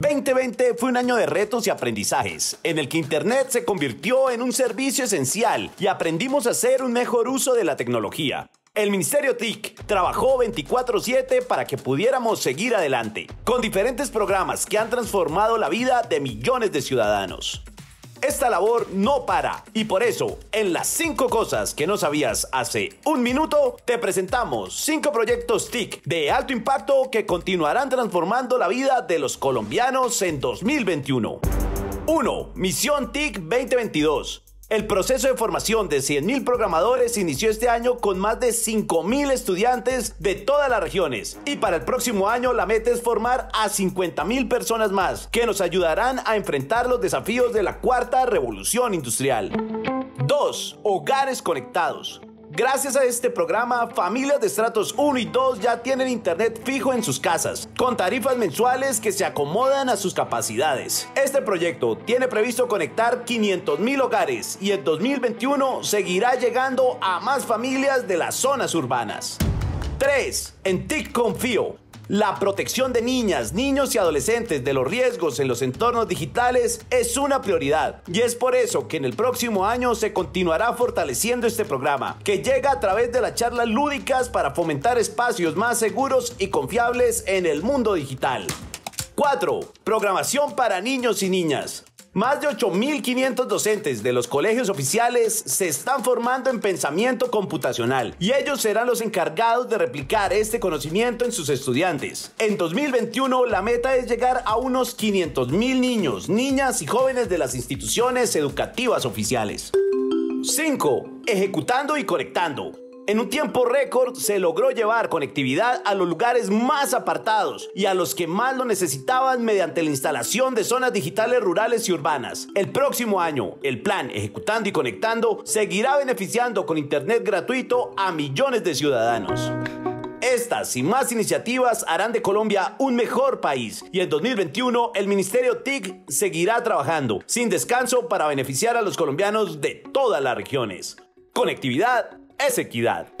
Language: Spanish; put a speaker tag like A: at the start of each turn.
A: 2020 fue un año de retos y aprendizajes, en el que Internet se convirtió en un servicio esencial y aprendimos a hacer un mejor uso de la tecnología. El Ministerio TIC trabajó 24/7 para que pudiéramos seguir adelante, con diferentes programas que han transformado la vida de millones de ciudadanos. Esta labor no para y por eso, en las 5 cosas que no sabías hace un minuto, te presentamos 5 proyectos TIC de alto impacto que continuarán transformando la vida de los colombianos en 2021. 1. Misión TIC 2022 el proceso de formación de 100.000 programadores inició este año con más de 5.000 estudiantes de todas las regiones y para el próximo año la meta es formar a 50.000 personas más que nos ayudarán a enfrentar los desafíos de la cuarta revolución industrial. 2. Hogares conectados. Gracias a este programa, familias de estratos 1 y 2 ya tienen internet fijo en sus casas, con tarifas mensuales que se acomodan a sus capacidades. Este proyecto tiene previsto conectar 500.000 hogares y en 2021 seguirá llegando a más familias de las zonas urbanas. 3. En TIC Confío la protección de niñas, niños y adolescentes de los riesgos en los entornos digitales es una prioridad y es por eso que en el próximo año se continuará fortaleciendo este programa, que llega a través de las charlas lúdicas para fomentar espacios más seguros y confiables en el mundo digital. 4. Programación para niños y niñas. Más de 8.500 docentes de los colegios oficiales se están formando en pensamiento computacional y ellos serán los encargados de replicar este conocimiento en sus estudiantes. En 2021 la meta es llegar a unos 500.000 niños, niñas y jóvenes de las instituciones educativas oficiales. 5. Ejecutando y conectando. En un tiempo récord se logró llevar conectividad a los lugares más apartados y a los que más lo necesitaban mediante la instalación de zonas digitales rurales y urbanas. El próximo año, el plan Ejecutando y Conectando seguirá beneficiando con Internet gratuito a millones de ciudadanos. Estas y más iniciativas harán de Colombia un mejor país y en 2021 el Ministerio TIC seguirá trabajando sin descanso para beneficiar a los colombianos de todas las regiones. Conectividad es equidad.